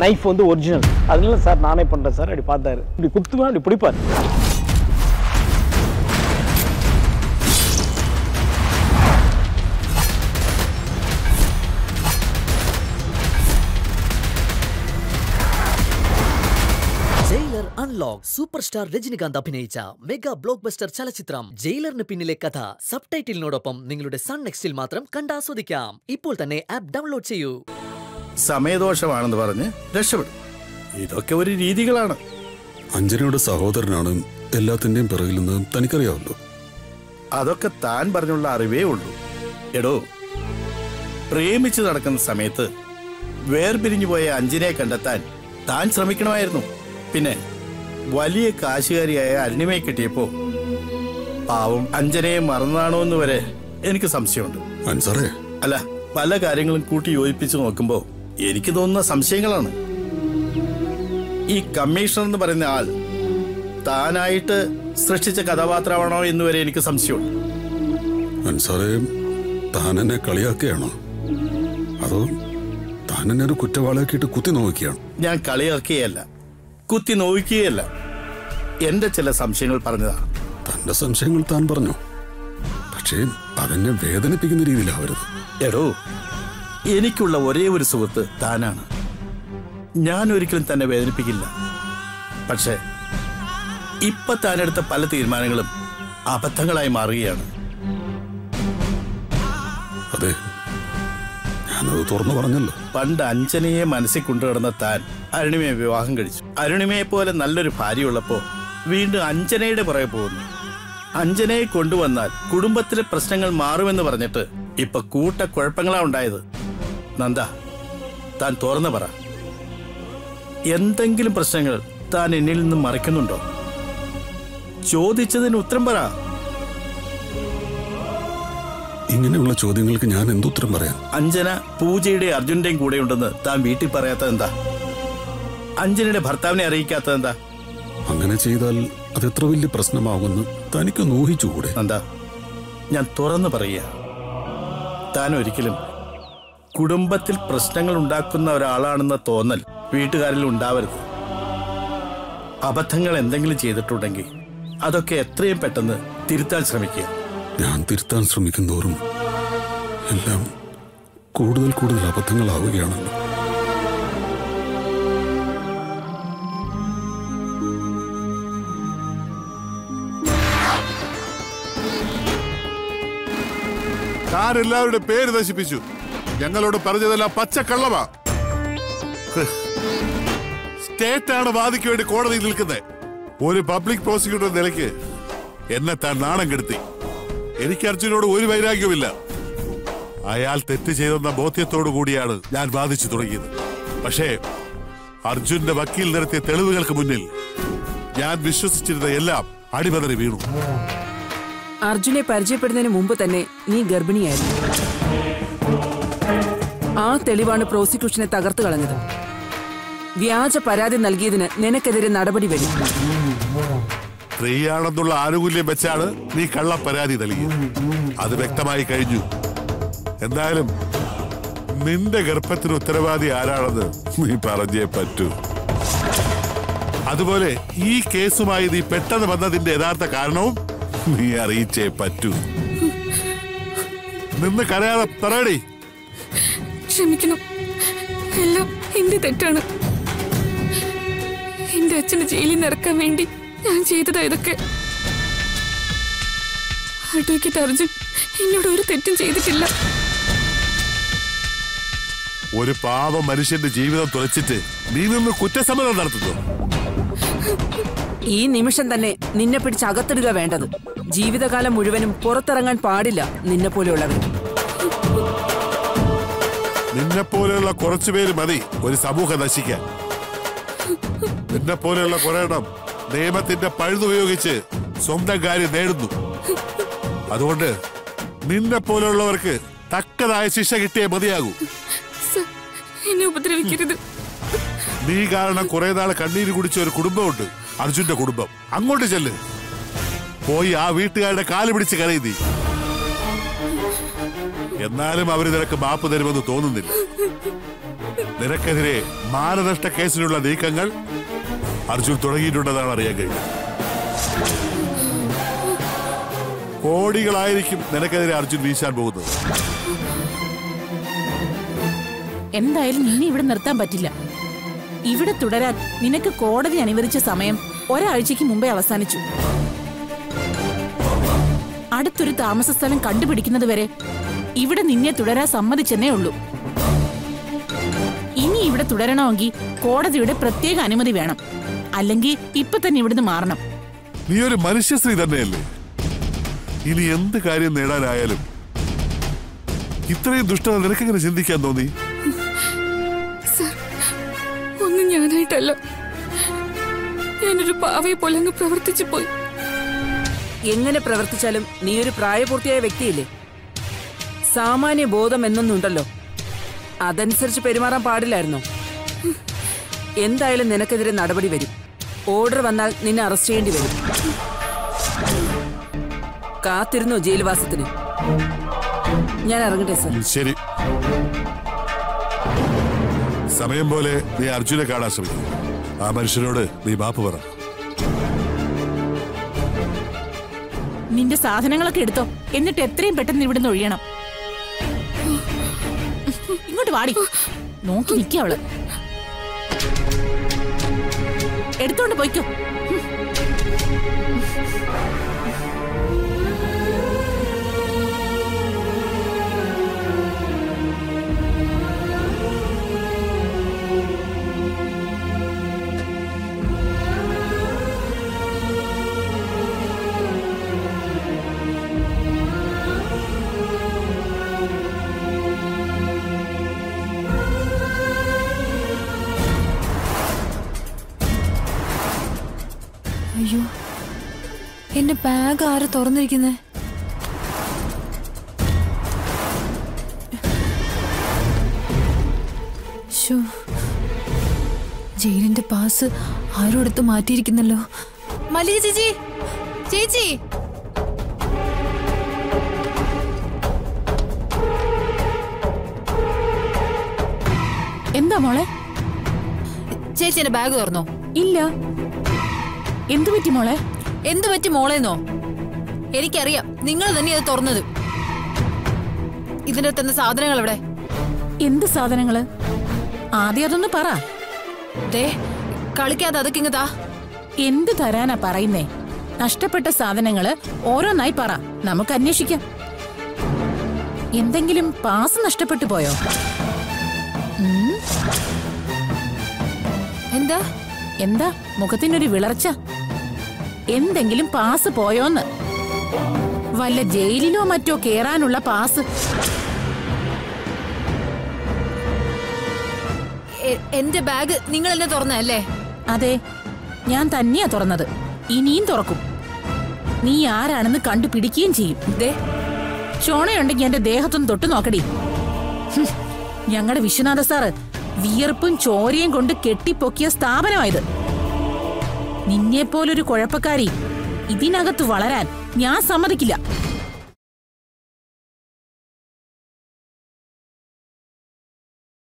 Knife வந்து original அதனால sir நானே பண்ணுறேன் சார் அப்படி பார்த்தாரு இப்படி குத்துவேன் அப்படி பிடிப்பார் Jailer unlock super star Rajinikanth അഭിനയിച്ച മെഗാ ബ്ലോക്ക് ബസ്റ്റർ ചലച്ചിത്രം ജയിലറിന് പിന്നിലെ കഥ സബ് ടൈറ്റിലിനോടൊപ്പം നിങ്ങളുടെ സൺ നെക്സ്റ്റിൽ മാത്രം കണ്ടാസ്വദിക്കാം ഇപ്പോൾ തന്നെ ആപ്പ് ഡൗൺലോഡ് ചെയ്യൂ സമയദോഷമാണെന്ന് പറഞ്ഞ് രക്ഷപ്പെടും ഇതൊക്കെ ഒരു രീതികളാണ്. അഞ്ജനയുടെ സഹോദരനാണ് എല്ലാത്തിന്റെയും പിറകിൽ നിന്ന് തനിക്കറിയാമല്ലോ. അതൊക്കെ താൻ പറഞ്ഞുള്ള അറിവേ ഉള്ളൂ. എടോ പ്രേമിച്ച് നടക്കുന്ന സമയത്ത് വേർപിരിഞ്ഞു പോയ അഞ്ജനയെ കണ്ടെത്താൻ താൻ ശ്രമിക്കണമായിരുന്നു. പിന്നെ വലിയ കാശുകാരിയായ അരുണിമയെ കിട്ടിയപ്പോ പാവം അഞ്ജനയെ മറന്നാണോ എന്ന് വരെ എനിക്ക് സംശയമുണ്ട്. അല്ല പല കാര്യങ്ങളും കൂട്ടി യോജിപ്പിച്ചു നോക്കുമ്പോ എനിക്ക് തോന്നുന്ന സംശയങ്ങളാണ്. ഈ കമ്മീഷണർ എന്ന് പറയുന്ന ആൾ താനായിട്ട് സൃഷ്ടിച്ച കഥാപാത്രമാണോ എന്ന് വരെ എനിക്ക് സംശയമുണ്ട്. അൻസാറേ താൻ എന്നെ കളിയാക്കുകയാണോ? അതോ താൻ എന്നെ ഒരു കുറ്റവാളിയാക്കിയിട്ട് കുത്തി നോക്കിയാണ് ഞാൻ കളിയാക്കുകയല്ല കുത്തി നോക്കുകയല്ല എന്റെ ചില സംശയങ്ങൾ പറഞ്ഞതാണ്. തന്റെ സംശയങ്ങൾ താൻ പറഞ്ഞു? പക്ഷേ അതെന്നെ വേദനിപ്പിക്കുന്ന രീതിയിലാവരുത്. എടോ എനിക്കുള്ള ഒരേ ഒരു സുഹൃത്ത് താനാണ്. ഞാൻ ഒരിക്കലും തന്നെ വേദനിപ്പിക്കില്ല. പക്ഷേ ഇപ്പൊ താനെടുത്ത പല തീരുമാനങ്ങളും അബദ്ധങ്ങളായി മാറുകയാണ്. അതെ. ഞാനത് തുറന്നു പറഞ്ഞല്ലോ. പണ്ട് അഞ്ജനയെ മനസ്സിൽ കൊണ്ടുകിടന്ന താൻ അരുണിമയെ വിവാഹം കഴിച്ചു. അരുണിമയെ പോലെ നല്ലൊരു ഭാര്യ ഉള്ളപ്പോ വീണ്ടും അഞ്ജനയുടെ പുറകെ പോകുന്നു. അഞ്ജനയെ കൊണ്ടുവന്നാൽ കുടുംബത്തിലെ പ്രശ്നങ്ങൾ മാറുമെന്ന് പറഞ്ഞിട്ട് ഇപ്പൊ കൂട്ട കുഴപ്പങ്ങളാ ഉണ്ടായത്. നന്ദ താൻ തുറന്നു പറ. എന്തെങ്കിലും പ്രശ്നങ്ങൾ താൻ എന്നിൽ നിന്ന് മറയ്ക്കുന്നുണ്ടോ? ചോദിച്ചതിന് ഉത്തരം പറ. ഇങ്ങനെയുള്ള ചോദ്യങ്ങൾക്ക് ഞാൻ എന്തുത്തരം പറയാം അഞ്ജന പൂജയുടെ അർജുന്റെയും കൂടെ ഉണ്ടെന്ന് താൻ വീട്ടിൽ പറയാത്തത് എന്താ? അഞ്ജനയുടെ ഭർത്താവിനെ അറിയിക്കാത്തത് എന്താ? അങ്ങനെ ചെയ്താൽ അത് എത്ര വലിയ പ്രശ്നമാകുമെന്ന് തനിക്കൊന്ന് ഊഹിച്ചുകൂടെ? എന്താ ഞാൻ തുറന്നു പറയുക. താൻ ഒരിക്കലും കുടുംബത്തിൽ പ്രശ്നങ്ങൾ ഉണ്ടാക്കുന്ന ഒരാളാണെന്ന തോന്നൽ വീട്ടുകാരിൽ ഉണ്ടാവരുത്. അബദ്ധങ്ങൾ എന്തെങ്കിലും ചെയ്തിട്ടുണ്ടെങ്കിൽ അതൊക്കെ എത്രയും പെട്ടെന്ന് തിരുത്താൻ ശ്രമിക്കുക. ഞാൻ തിരുത്താൻ ശ്രമിക്കുന്തോറും എല്ലാം കൂടുതൽ കൂടുതൽ അബദ്ധങ്ങളാവുകയാണല്ലോ. താൻ എല്ലാവരുടെ പേര് നശിപ്പിച്ചു. ഞങ്ങളോട് പറഞ്ഞതെല്ലാം പച്ചക്കള്ളവാ സ്റ്റേറ്റാണ് വാദിക്ക് വേണ്ടി കോടതിയിൽ നിൽക്കുന്നത് ഒരു പബ്ലിക് പ്രോസിക്യൂട്ടർ നിലയ്ക്ക് എന്നെ താൻ നാണം കെടുത്തി. എനിക്ക് അർജുനോട് ഒരു വൈരാഗ്യവുമില്ല. അയാൾ തെറ്റ് ചെയ്തെന്ന ബോധ്യത്തോടു കൂടിയാണ് ഞാൻ വാദിച്ചു തുടങ്ങിയത്. പക്ഷേ അർജുന്റെ വക്കീൽ നിരത്തിയ തെളിവുകൾക്ക് മുന്നിൽ ഞാൻ വിശ്വസിച്ചിരുന്ന എല്ലാം അടിപതറി വീണു. അർജുനെ പരിചയപ്പെടുന്നതിന് മുമ്പ് തന്നെ നീ ഗർഭിണിയായിരുന്നു. ആ തെളിവാണ് പ്രോസിക്യൂഷനെ തകർത്തു കളഞ്ഞത്. വ്യാജ പരാതി നൽകിയതിന് നിനക്കെതിരെ നടപടി വരും. സ്ത്രീയാണെന്നുള്ള ആനുകൂല്യം വെച്ചാണ് നീ കള്ള പരാതി നൽകിയത്. അത് വ്യക്തമായി കഴിഞ്ഞു. എന്തായാലും നിന്റെ ഗർഭത്തിന് ഉത്തരവാദി ആരാണെന്ന് നീ പറഞ്ഞേ പറ്റൂ. അതുപോലെ ഈ കേസുമായി നീ പെട്ടെന്ന് വന്നതിന്റെ യഥാർത്ഥ കാരണവും നീ അറിയിച്ചേ പറ്റൂ. നിന്ന് കരയാതെ പറയടി. ക്ഷമിക്കണം. എല്ലാം എന്റെ തെറ്റാണ്. എന്റെ അച്ഛനെ ജയിലിൽ നിന്ന് ഇറക്കാൻ വേണ്ടി ഞാൻ ചെയ്തതാ ഇതൊക്കെ. അഡ്വക്കേറ്റ് അർജുൻ എന്നോട് ഒരു തെറ്റും ചെയ്തിട്ടില്ല. ഒരു പാവ മനുഷ്യന്റെ ജീവിതം തുലച്ചിട്ട് നീ നിന്ന് കുറ്റസമ്മതം നടത്തുന്നു. ഈ നിമിഷം തന്നെ നിന്നെ പിടിച്ച് അകത്തിടുക വേണ്ടത്. ജീവിതകാലം മുഴുവനും പുറത്തിറങ്ങാൻ പാടില്ല നിന്നെ പോലെയുള്ളവർ നിന്നെ പോലെയുള്ള കുറച്ചുപേര് മതി. ഒരു സമൂഹം നശിക്കാൻ. നിന്നെ പോലെയുള്ള കുറെ എണ്ണം നിയമത്തിന്റെ പഴുതുപയോഗിച്ച് സ്വന്തം കാര്യം നേടുന്നു. അതുകൊണ്ട് നിന്നെ പോലെയുള്ളവർക്ക് തക്കതായ ശിക്ഷ കിട്ടിയേ മതിയാകൂ. എന്നെ ഉപദ്രവിക്കരുത്. നീ കാരണം കുറെ നാൾ കണ്ണീര് കുടിച്ച ഒരു കുടുംബമുണ്ട്. അർജുന്റെ കുടുംബം. അങ്ങോട്ട് ചെല്ല്. പോയി ആ വീട്ടുകാരുടെ കാൽ പിടിച്ച് കരയും നീ എന്നാലും അവർ നിനക്ക് മാപ്പ് തരുമെന്ന് തോന്നുന്നില്ല. നിനക്കെതിരെ മാനനഷ്ട കേസിനുള്ള നീക്കങ്ങൾ അർജുൻ തുടങ്ങിയിട്ടുണ്ടെന്നാണ് അറിയാൻ കഴിയുന്നത്. കോടികളായിരിക്കും നിനക്കെതിരെ അർജുൻ വീശാൻ പോകുന്നത്. എന്തായാലും നിന്നെ ഇവിടെ നിർത്താൻ പറ്റില്ല. ഇവിടെ തുടരാൻ നിനക്ക് കോടതി അനുവദിച്ച സമയം ഒരാഴ്ചയ്ക്ക് മുമ്പേ അവസാനിച്ചു. അടുത്തൊരു താമസ സ്ഥലം കണ്ടുപിടിക്കുന്നത് വരെ ഇവിടെ നിന്നെ തുടരാൻ സമ്മതിച്ചെന്നേ ഉള്ളൂ. ഇനി ഇവിടെ തുടരണമെങ്കിൽ കോടതിയുടെ പ്രത്യേക അനുമതി വേണം. അല്ലെങ്കിൽ ഇപ്പൊ തന്നെ ഇവിടുന്ന് മാറണം. നീ ഒരു മനുഷ്യശ്രീ തന്നെയല്ലേ? ഇനി എന്ത് കാര്യം നേടാനായാലും ഇത്രയും ദുഷ്ടത നിനക്കെങ്ങനെ ചിന്തിക്കാൻ തോന്നി? ഒന്നും ഞാനായിട്ടല്ല. ഞാനൊരു പാവയെ പോലെ അങ്ങ് പ്രവർത്തിച്ചു പോയി. എങ്ങനെ പ്രവർത്തിച്ചാലും നീ ഒരു പ്രായപൂർത്തിയായ വ്യക്തിയില്ലേ? സാമാന്യ ബോധം എന്നൊന്നുണ്ടല്ലോ അതനുസരിച്ച് പെരുമാറാൻ പാടില്ലായിരുന്നോ? എന്തായാലും നിനക്കെതിരെ നടപടി വരും. ഓർഡർ വന്നാൽ നിന്നെ അറസ്റ്റ് ചെയ്യേണ്ടി വരും. കാത്തിരുന്നു ജയിൽവാസത്തിന്? ഞാൻ ഇറങ്ങട്ടെ സർ. ശരി. സമയം പോലെ നീ അർജുനെ കാണാൻ ശ്രമിക്കും. ആ മനുഷ്യനോട് നീ മാപ്പ് പറ. നിന്റെ സാധനങ്ങളൊക്കെ എടുത്തോ. എന്നിട്ട് എത്രയും പെട്ടെന്ന് ഇവിടുന്ന് ഒഴിയണം. ഇങ്ങോട്ട് വാടി. നോക്കി നിൽക്കുക അവൾ. എടുത്തോണ്ട് പോയിക്കോ. എന്റെ ബാഗ് ആര് തുറന്നിരിക്കുന്നേ. ജയിലിന്റെ പാസ് ആരും എടുത്ത് മാറ്റിയിരിക്കുന്നല്ലോ. മല്ലിക ചേച്ചി ചേച്ചി! എന്താ മോളെ? ചേച്ചി എന്റെ ബാഗ് തുറന്നോ? ഇല്ല. എന്തു പറ്റി മോളെ? എന്ത് പറ്റി മോളേന്നോ? എനിക്കറിയാം നിങ്ങൾ തന്നെ അത് തുറന്നത്. ഇതിന്റെ തന്നെ സാധനങ്ങൾ എവിടെ എന്ത് സാധനങ്ങൾ? ആദ്യം അതൊന്ന് പറ. ദേ കളിക്കാതെ അതൊക്കെ ഇങ്ങതാ എന്ത് തരാനാ പറയുന്നേ? നഷ്ടപ്പെട്ട സാധനങ്ങൾ ഓരോന്നായി പറ. നമുക്ക് അന്വേഷിക്കാം. എന്തെങ്കിലും പാസ് നഷ്ടപ്പെട്ടു പോയോ? എന്താ? എന്താ? മുഖത്തിനൊരു വിളർച്ച. എന്തെങ്കിലും പാസ് പോയോന്ന്. വല്ല ജയിലിലോ മറ്റോ കേറാനുള്ള പാസ്. എന്റെ ബാഗ് നിങ്ങൾ എന്നെ തുറന്നല്ലേ അതെ ഞാൻ തന്നെയാ തുറന്നത്. ഇനിയും തുറക്കും. നീ ആരാണെന്ന് കണ്ടുപിടിക്കുകയും ചെയ്യും. ചോണയുണ്ടെങ്കിൽ എന്റെ ദേഹത്തൊന്ന് തൊട്ട് നോക്കടി. ഞങ്ങളുടെ വിശ്വനാഥ സാറ് വിയർപ്പും ചോരയും കൊണ്ട് കെട്ടിപ്പൊക്കിയ സ്ഥാപനമായത് നിന്നെപ്പോലൊരു കുഴപ്പക്കാരി. ഇതിനകത്ത് വളരാൻ ഞാൻ സമ്മതിക്കില്ല.